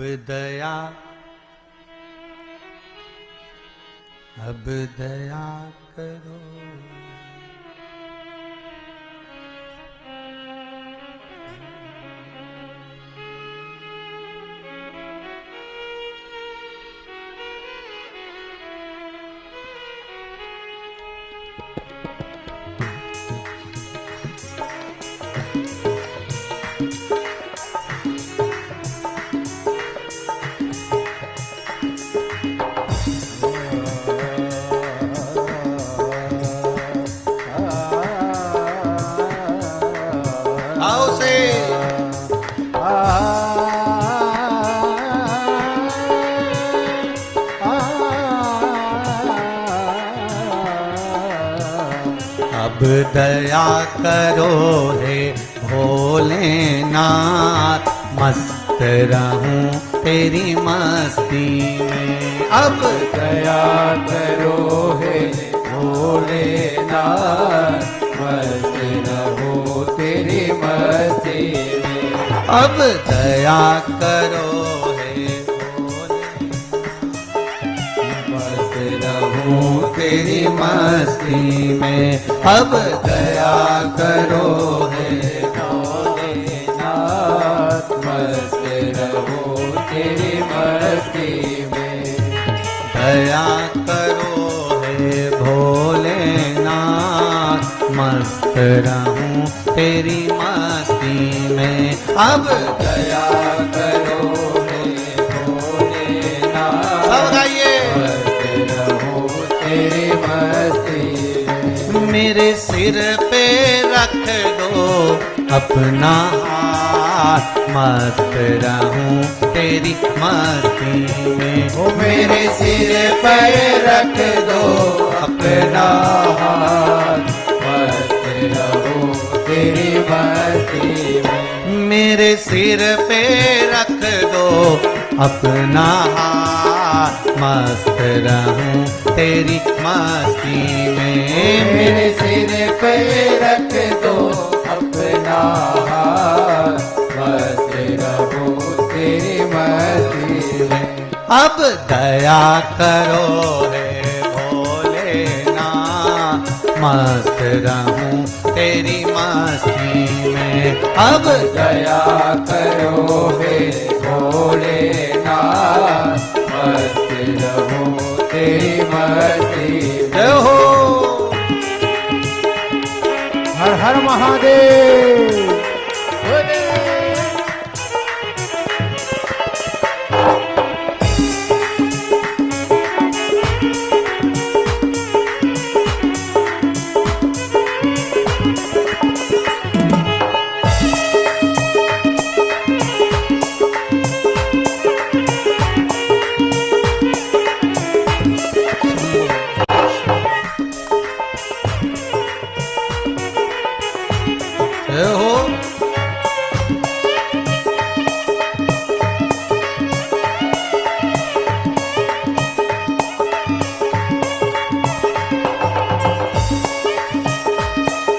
दया। अब दया करो। अब दया करो हे भोलेनाथ, मस्त रहूँ तेरी मस्ती में। अब दया करो हे भोलेनाथ, मस्त रहो तेरी मस्ती में। अब दया करो मस्ती में अब दया करो हे मस्त रहो तेरी मस्ती में। दया करो हे भोलेनाथ, मस्त रहूँ तेरी मस्ती में। अब दया करो मेरे सिर पे रख दो। अपना हाथ मस्त रहूँ तेरी मस्ती में। ओ मेरे सिर पर रख दो। अपना हाथ मस्त रहो तेरी मस्ती में। मेरे सिर पे रख दो। अपना हाथ मस्त रहूँ तेरी मस्ती में। मेरे सिर पर रख दो अपना मस्त रहो तेरी मस्ती में। अब दया करो रे भोलेनाथ मस्त रहूँ तेरी मस्ती में। अब दया करो हे मस्त रहो जय हो। हर हर महादेव।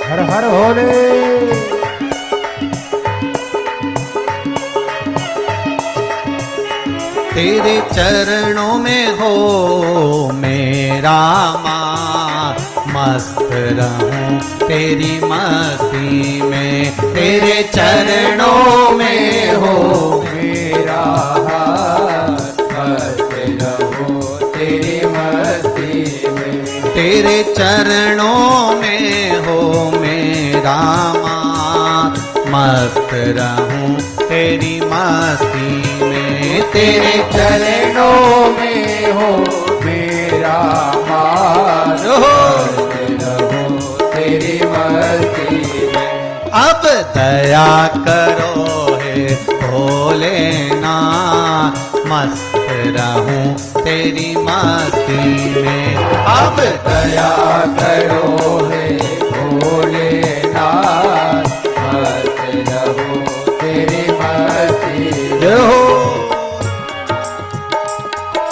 हर हर भोले तेरे चरणों में हो मेरा माँ मस्त रहूँ तेरी मस्ती में। तेरे चरणों में हो मेरा मस्त रहो तेरी मस्ती में। तेरे चरणों मस्त रहूँ तेरी मस्ती में, तेरे चरणों में हो, मेरा मान मस्त रहो तेरी मस्ती में। अब दया करो हे भोलेनाथ मस्त रहूँ तेरी मस्ती में। अब दया करो हे भोलेनाथ। हो।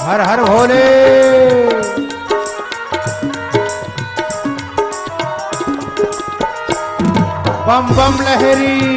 हर हर भोले बम बम लहरी।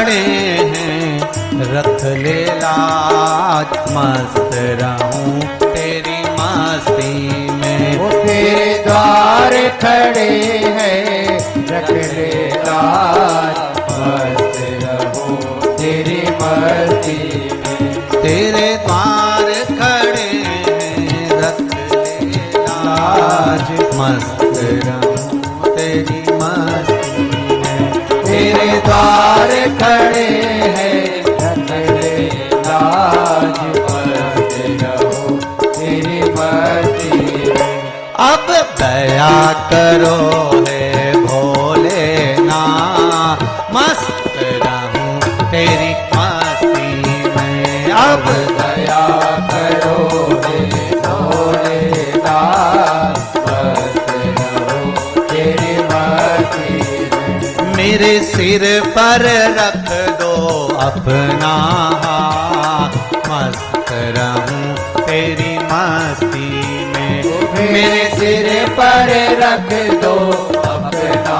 खड़े हैं रख ले लाज मस्त रहूँ तेरी मस्ती में। वो तेरे द्वार खड़े हैं रख ले लाज मस्त रहो तेरी मस्ती में। तेरे द्वार खड़े हैं रख ले लाज मस्त रहूँ तेरी मस्ती में। तेरे द्वार खड़े हैं ले लाज अब दया करो है भोले ना मस्त रहूँ तेरी मस्ती में। अब सिर पर रख दो अपना हाथ। मस्त रहूँ तेरी मस्ती में। मेरे सिर पर रख दो अपना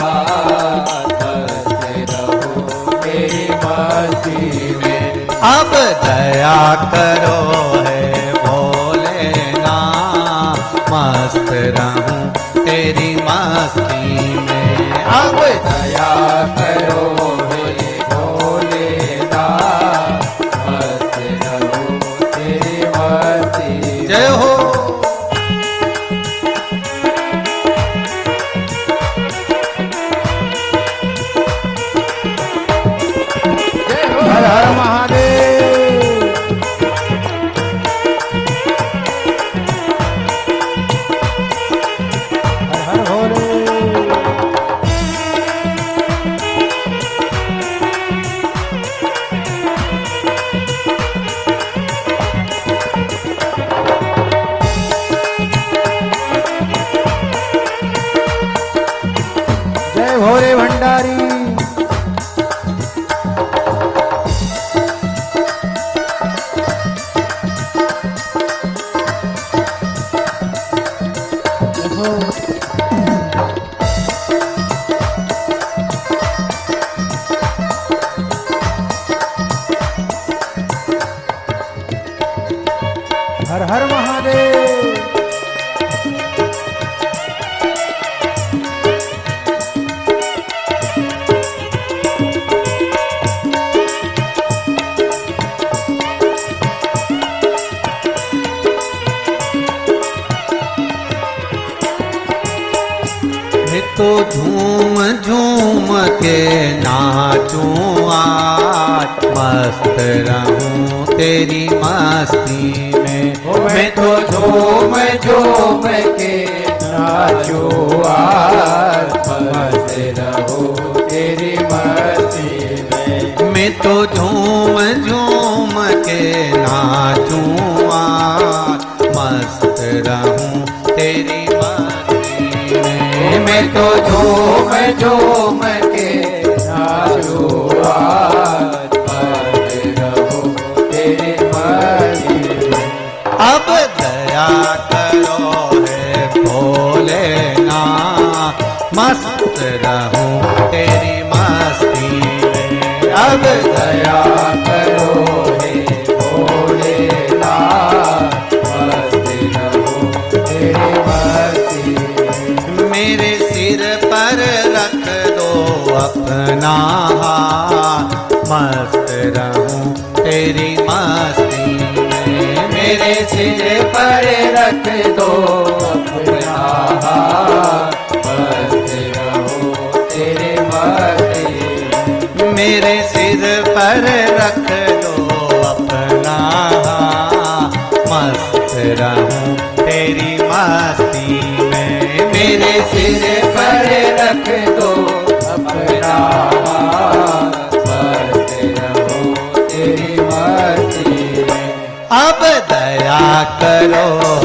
हाथ। मस्त रहो तेरी मस्ती में। अब दया करो नाचूं आज मस्त रहूँ तेरी मस्ती में। मैं तो झूम झूम के नाचो आज मस्त रहो तेरी मस्ती में। मैं तो झूम झूम के नाचूं आज मस्त रहूँ तेरी मस्ती में। मैं तो झूम झूम मेरे सिर पर रख दो अपना रहो तेरे मेरे सिर पर रख दो अपना मस्त रहूँ तेरी मस्ती में। मेरे सिर पर करो